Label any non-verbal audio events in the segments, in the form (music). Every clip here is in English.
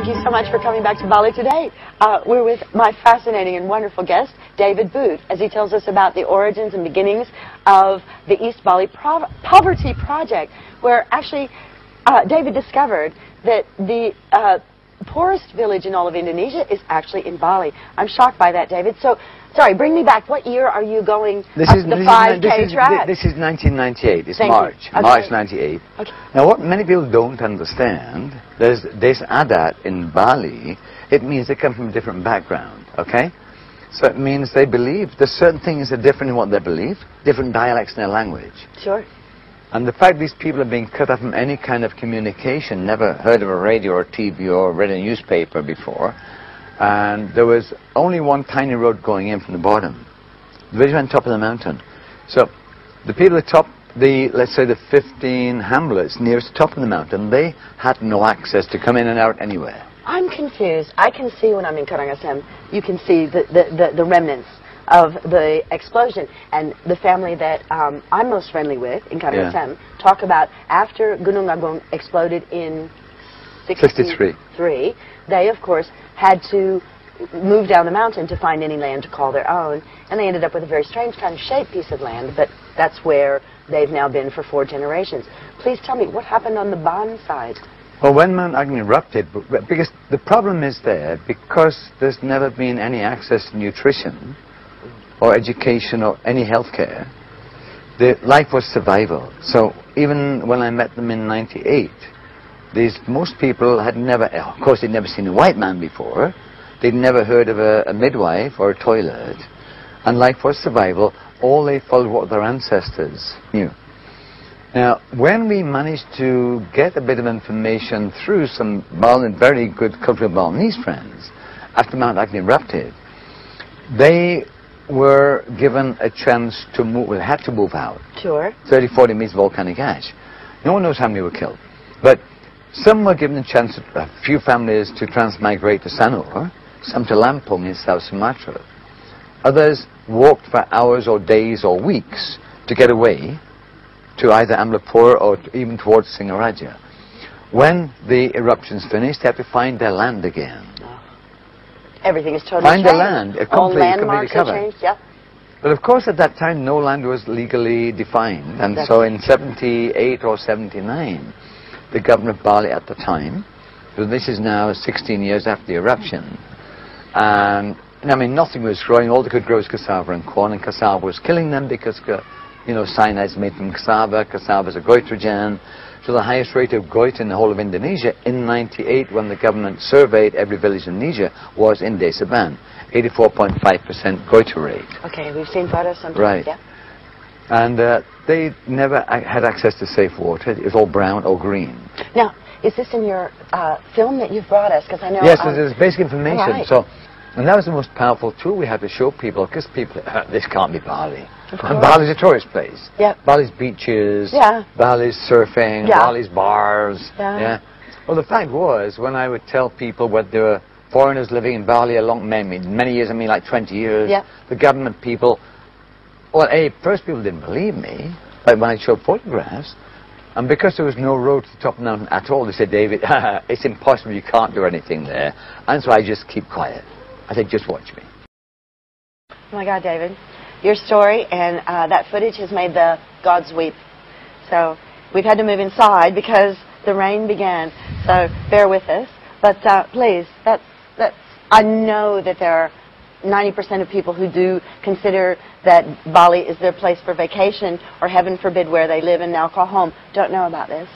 Thank you so much for coming back to Bali today. Uh, we're with my fascinating and wonderful guest, David Booth, as he tells us about the origins and beginnings of the East Bali Pro Poverty Project, where actually uh, David discovered that the uh, poorest village in all of Indonesia is actually in Bali. I'm shocked by that, David. So, sorry, bring me back. What year are you going this is, the this 5K is, track? This is 1998. It's Thank. March. Okay. March 98. Okay. Now, what many people don't understand, there's this adat in Bali. It means they come from a different background, okay? So it means they believe there's certain things that are different in what they believe, different dialects in their language. Sure. And the fact these people are being cut off from any kind of communication, never heard of a radio or TV or read a newspaper before, and there was only one tiny road going in from the bottom. The village on top of the mountain. So the people at the top, the let's say the 15 hamlets nearest the top of the mountain, they had no access to come in and out anywhere. I'm confused. I can see when I'm in Karangasem, you can see the, the, the, the remnants of the explosion. And the family that um, I'm most friendly with in Karangasem talk about after Gunung Agung exploded in 63. 63, they, of course, had to move down the mountain to find any land to call their own. And they ended up with a very strange kind of shaped piece of land, but that's where they've now been for four generations. Please tell me, what happened on the Ban side? Well, when Mount Agung erupted, because the problem is there, because there's never been any access to nutrition or education or any healthcare, the life was survival. So even when I met them in 98, these, most people had never, of course they'd never seen a white man before, they'd never heard of a, a midwife or a toilet, and life was survival, all they followed what their ancestors knew. Now, when we managed to get a bit of information through some Bal- very good cultural Balinese friends, after Mount Agung erupted, they were given a chance to move, well, had to move out. Sure. 30, 40 meters of volcanic ash. No one knows how many were killed. But some were given a chance, a few families, to transmigrate to Sanur, some to Lampung in South Sumatra. Others walked for hours or days or weeks to get away to either Amlapur or even towards Singaraja. When the eruptions finished, they had to find their land again. Everything is totally Find the changed. land, uh, All landmarks covered. changed. Yeah. But of course, at that time, no land was legally defined. And That's so in 78 or 79, the governor of Bali at the time, so this is now 16 years after the eruption, and I mean, nothing was growing. All they could grow was cassava and corn, and cassava was killing them because, ca- you know, cyanide's made from cassava. Cassava is a goitrogen. So the highest rate of goit in the whole of Indonesia in 98, when the government surveyed every village in Indonesia, was in Desa Ban. 84.5% goiter rate. Okay, we've seen photos sometimes. Right. Yeah. And uh, they never had access to safe water. It was all brown or green. Now, is this in your uh, film that you've brought us? Because I know. yes, um, there's basic information. right. So, and that was the most powerful tool we had to show people, because people, uh, this can't be Bali. And. Bali's a tourist place. Yep. Bali's beaches. Yeah. Bali's surfing. Yeah. Bali's bars. Yeah. Well, the fact was, when I would tell people what there were foreigners living in Bali a long, many, many years, I mean like 20 years, the government people, well, A, first people didn't believe me, like when I showed photographs, and because there was no road to the top of the mountain at all, they said, David, (laughs) it's impossible, you can't do anything there. And so I just keep quiet. I said, just watch me. Oh my God, David, your story and uh, that footage has made the gods weep. So we've had to move inside because the rain began. So bear with us. But uh, please, that's that's. I know that there are 90% of people who do consider that Bali is their place for vacation, or heaven forbid, where they live and now call home. Don't know about this.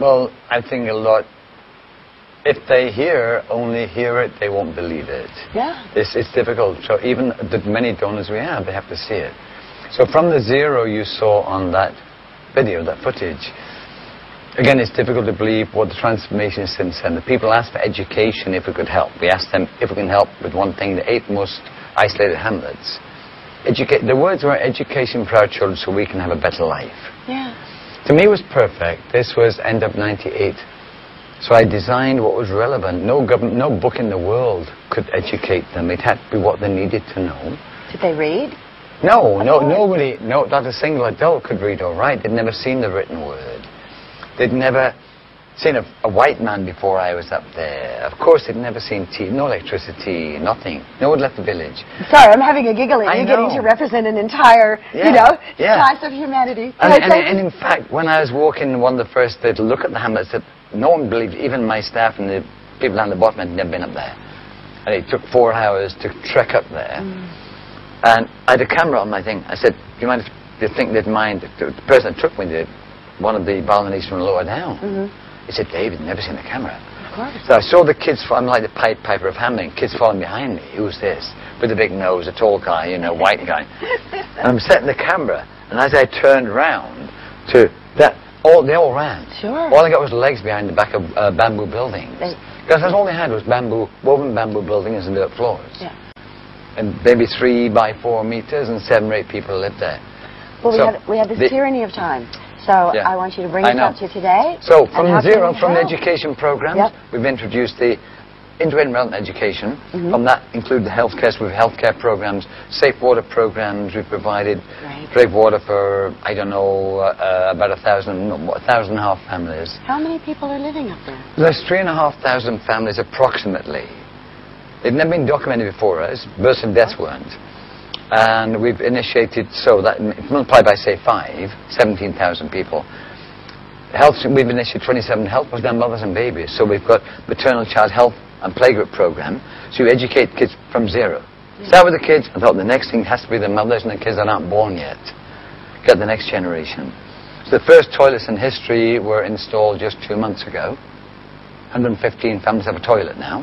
Well, I think a lot, if they hear, only hear it, they won't believe it. Yeah. It's, it's difficult. So even the many donors we have, they have to see it. So from the zero you saw on that video, that footage, again, it's difficult to believe what the transformation is since then. The people asked for education if we could help. We asked them if we can help with one thing, the eight most isolated hamlets. Educate, the words were education for our children so we can have a better life. Yeah. To me, it was perfect. This was end of 98. So I designed what was relevant. No government, no book in the world could educate them. It had to be what they needed to know. Did they read? No, no, nobody, no, not a single adult could read or write. They'd never seen the written word. They'd never seen a, a white man before I was up there. Of course, they'd never seen tea, no electricity, nothing. No one left the village. Sorry, I'm having a giggle. I You're getting to represent an entire, Yeah, you know, yeah. slice of humanity. And, and, and in fact, when I was walking one of the first days to look at the hamlet, I said, no one believed, even my staff and the people down the bottom had never been up there. And it took four hours to trek up there. Mm. And I had a camera on my thing. I said, do you mind if you think they'd mind? The the person that took me did, one of the Balinese from lower down. Mm-hmm. He said, David, never seen a camera. So I saw the kids, I'm like the Pied Piper of Hamelin, kids following behind me. Who's this? With a big nose, a tall guy, you know, white guy. (laughs) and I'm setting the camera, and as I turned round to that, all they all ran. Sure. All I got was legs behind the back of uh, bamboo buildings. Because that's all they had was bamboo, woven bamboo buildings and dirt floors. Yeah. And maybe three by four meters, and seven or eight people lived there. Well, we So, have we have this the- tyranny of time. So Yeah. I want you to bring us up to today. So from zero, from the education programs, Yep. we've introduced the relevant education. Mhm. From that include the healthcare, so we have healthcare programs, safe water programs. We've provided Right. drink water for I don't know uh, uh, about a thousand, a thousand and a half families. How many people are living up there? There's three and a half thousand families approximately. They've never been documented before us. Births and deaths weren't. And we've initiated, so that multiplied by say five, 17,000 people. Health, we've initiated 27 health programs, mothers and babies. So we've got maternal child health and playgroup program. So you educate kids from zero. Start with the kids. I thought the next thing has to be the mothers and the kids that aren't born yet. Get the next generation. So the first toilets in history were installed just two months ago. 115 families have a toilet now,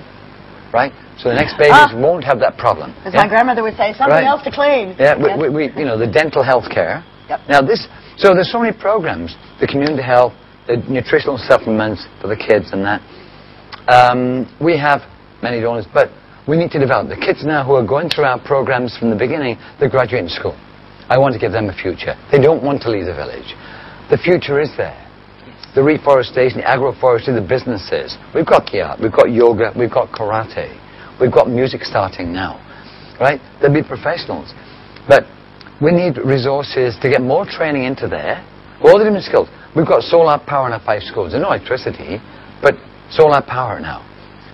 right? So the next babies Ah. won't have that problem. As Yeah? my grandmother would say, something Right. else to clean. Yeah, we, Yes. we, we, you know, the dental health care. Yep. Now this, so there's so many programs, the community health, the nutritional supplements for the kids and that. Um, we have many donors, but we need to develop. The kids now who are going through our programs from the beginning, they're graduating school. I want to give them a future. They don't want to leave the village. The future is there. The reforestation, the agroforestry, the businesses. We've got art, we've got yoga, we've got karate, we've got music starting now, right? There'll be professionals. But we need resources to get more training into there, all the different skills. We've got solar power in our five schools. There's no electricity, but solar power now.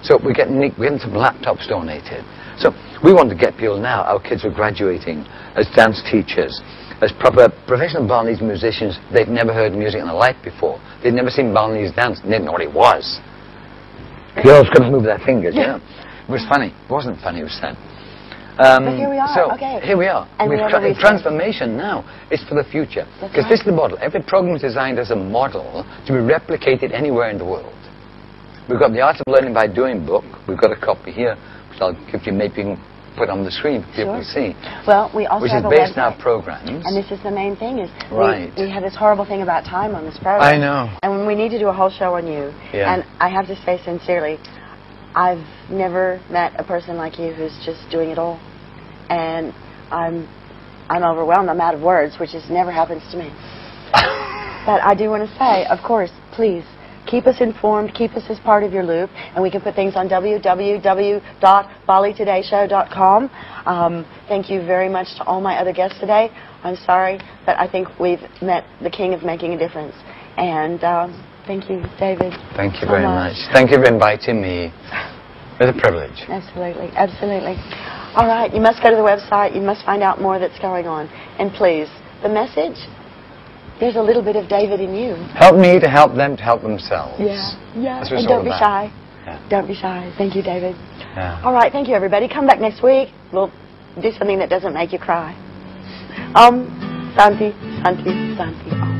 So we're getting, we're getting some laptops donated. So we want to get people now, our kids are graduating as dance teachers, as proper professional Balinese musicians. They've never heard music in their life before. They've never seen Balinese dance. They didn't know what it was. Girls couldn't move their fingers, you know. It was funny. It wasn't funny, it was sad. Um, But here we are, So okay. here we are. And we We've tra- transformation now is for the future. Because this is the model. Every program is designed as a model to be replicated anywhere in the world. We've got the Art of Learning by Doing book. We've got a copy here, which I'll give you, maybe put on the screen for people Sure. to see, Well, we also which is based on our programs. And this is the main thing is we- Right. we, have this horrible thing about time on this program. I know. And we need to do a whole show on you. Yeah. And I have to say sincerely, I've never met a person like you who's just doing it all. And I'm I'm overwhelmed. I'm out of words, which has never happens to me. (laughs) But I do want to say, of course, please keep us informed, keep us as part of your loop, and we can put things on www.balitodayshow.com. Um, thank you very much to all my other guests today. I'm sorry, but I think we've met the king of making a difference. And um, thank you, David. Thank you so very much. Thank you for inviting me. It's a privilege. Absolutely, absolutely. All right, you must go to the website. You must find out more that's going on. And please, the message, there's a little bit of David in you. Help me to help them to help themselves. Yeah, yeah. That's what and don't be shy. Yeah. Don't be shy. Thank you, David. Yeah. All right, thank you, everybody. Come back next week. We'll do something that doesn't make you cry. Um, Santi, Santi, Santi.